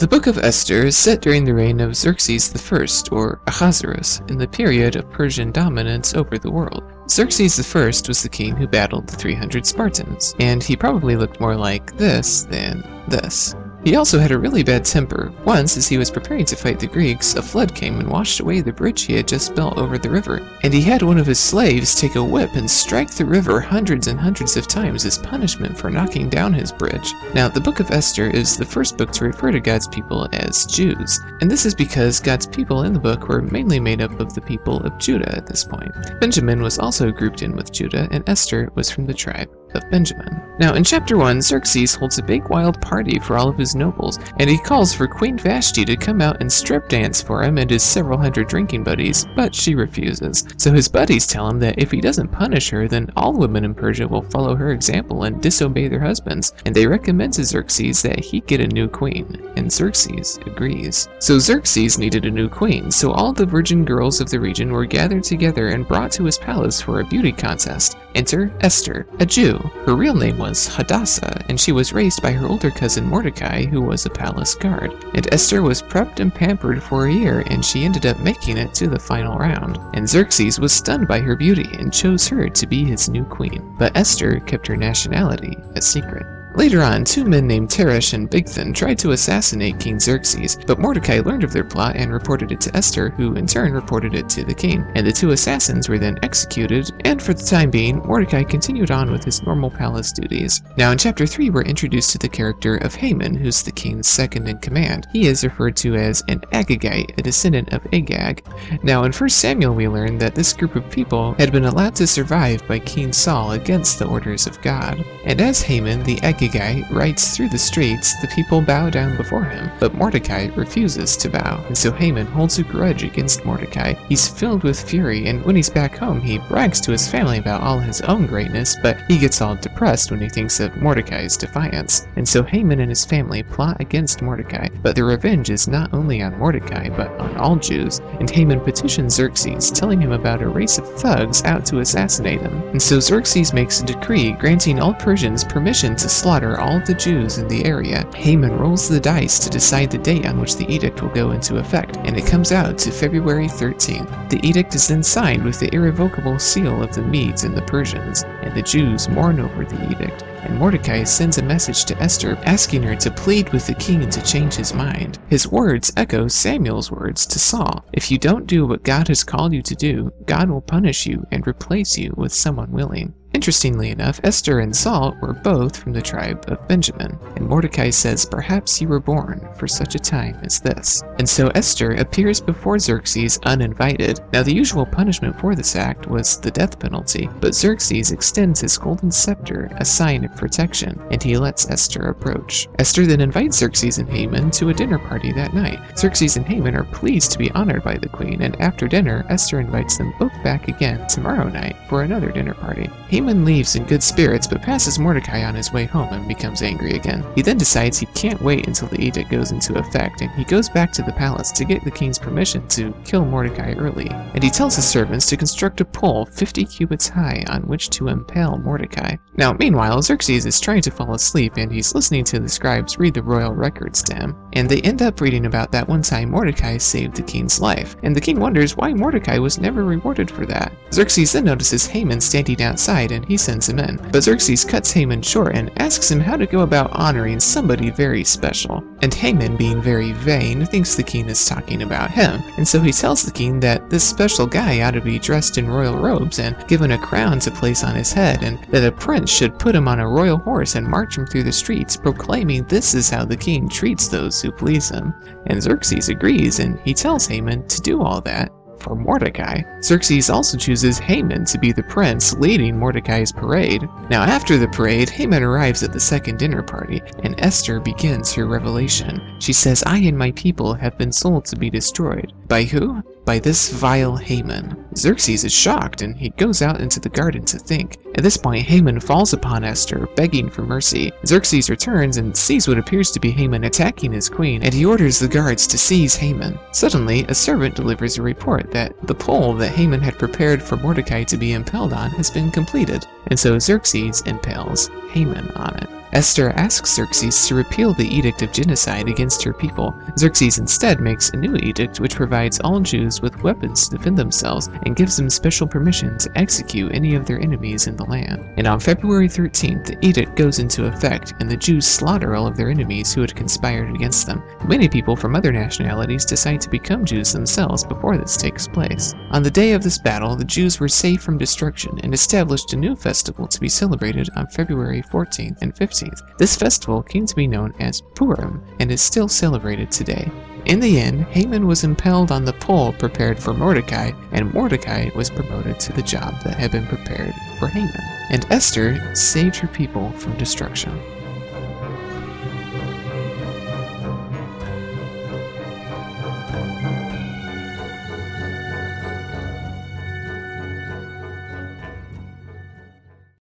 The Book of Esther is set during the reign of Xerxes I, or Ahasuerus, in the period of Persian dominance over the world. Xerxes I was the king who battled the 300 Spartans, and he probably looked more like this than this. He also had a really bad temper. Once, as he was preparing to fight the Greeks, a flood came and washed away the bridge he had just built over the river. And he had one of his slaves take a whip and strike the river hundreds and hundreds of times as punishment for knocking down his bridge. Now, the book of Esther is the first book to refer to God's people as Jews, and this is because God's people in the book were mainly made up of the people of Judah at this point. Benjamin was also grouped in with Judah, and Esther was from the tribe of Benjamin. Now, in chapter 1, Xerxes holds a big wild party for all of his nobles, and he calls for Queen Vashti to come out and strip dance for him and his several hundred drinking buddies, but she refuses. So his buddies tell him that if he doesn't punish her, then all women in Persia will follow her example and disobey their husbands, and they recommend to Xerxes that he get a new queen, and Xerxes agrees. So Xerxes needed a new queen, so all the virgin girls of the region were gathered together and brought to his palace for a beauty contest. Enter Esther, a Jew. Her real name was Hadassah, and she was raised by her older cousin Mordecai, who was a palace guard. And Esther was prepped and pampered for a year, and she ended up making it to the final round. And Xerxes was stunned by her beauty and chose her to be his new queen. But Esther kept her nationality a secret. Later on, two men named Teresh and Bigthan tried to assassinate King Xerxes, but Mordecai learned of their plot and reported it to Esther, who in turn reported it to the king, and the two assassins were then executed, and for the time being, Mordecai continued on with his normal palace duties. Now in chapter 3, we're introduced to the character of Haman, who's the king's second in command. He is referred to as an Agagite, a descendant of Agag. Now in 1 Samuel, we learn that this group of people had been allowed to survive by King Saul against the orders of God. And as Haman, the Agagite Mordecai rides through the streets, the people bow down before him, but Mordecai refuses to bow, and so Haman holds a grudge against Mordecai. He's filled with fury, and when he's back home, he brags to his family about all his own greatness, but he gets all depressed when he thinks of Mordecai's defiance. And so Haman and his family plot against Mordecai, but their revenge is not only on Mordecai, but on all Jews, and Haman petitions Xerxes, telling him about a race of thugs out to assassinate him. And so Xerxes makes a decree granting all Persians permission to slaughter slaughter all the Jews in the area. Haman rolls the dice to decide the date on which the edict will go into effect, and it comes out to February 13th. The edict is then signed with the irrevocable seal of the Medes and the Persians, and the Jews mourn over the edict and Mordecai sends a message to Esther asking her to plead with the king to change his mind. His words echo Samuel's words to Saul If you don't do what God has called you to do, God will punish you and replace you with someone willing. Interestingly enough, Esther and Saul were both from the tribe of Benjamin, and Mordecai says, Perhaps you were born for such a time as this. And so Esther appears before Xerxes uninvited. Now, the usual punishment for this act was the death penalty, but Xerxes extends his golden scepter, a sign of protection, and he lets Esther approach. Esther then invites Xerxes and Haman to a dinner party that night. Xerxes and Haman are pleased to be honored by the queen, and after dinner, Esther invites them both back again tomorrow night for another dinner party. Haman leaves in good spirits but passes Mordecai on his way home and becomes angry again. He then decides he can't wait until the edict goes into effect and he goes back to the palace to get the king's permission to kill Mordecai early. And he tells his servants to construct a pole 50 cubits high on which to impale Mordecai. Now, meanwhile, Xerxes is trying to fall asleep and he's listening to the scribes read the royal records to him. And they end up reading about that one time Mordecai saved the king's life. And the king wonders why Mordecai was never rewarded for that. Xerxes then notices Haman standing outside and he sends him in. But Xerxes cuts Haman short and asks him how to go about honoring somebody very special. And Haman, being very vain, thinks the king is talking about him, and so he tells the king that this special guy ought to be dressed in royal robes and given a crown to place on his head, and that a prince should put him on a royal horse and march him through the streets, proclaiming this is how the king treats those who please him. And Xerxes agrees, and he tells Haman to do all that for Mordecai. Xerxes also chooses Haman to be the prince leading Mordecai's parade. Now after the parade, Haman arrives at the second dinner party, and Esther begins her revelation. She says, I and my people have been sold to be destroyed. By who? By this vile Haman. Xerxes is shocked and he goes out into the garden to think. At this point, Haman falls upon Esther, begging for mercy. Xerxes returns and sees what appears to be Haman attacking his queen, and he orders the guards to seize Haman. Suddenly, a servant delivers a report that the pole that Haman had prepared for Mordecai to be impaled on has been completed, and so Xerxes impales Haman on it. Esther asks Xerxes to repeal the Edict of Genocide against her people. Xerxes instead makes a new edict which provides all Jews with weapons to defend themselves and gives them special permission to execute any of their enemies in the land. And on February 13th, the edict goes into effect and the Jews slaughter all of their enemies who had conspired against them. Many people from other nationalities decide to become Jews themselves before this takes place. On the day of this battle, the Jews were safe from destruction and established a new festival to be celebrated on February 14th and 15th. This festival came to be known as Purim and is still celebrated today. In the end, Haman was impaled on the pole prepared for Mordecai, and Mordecai was promoted to the job that had been prepared for Haman. And Esther saved her people from destruction.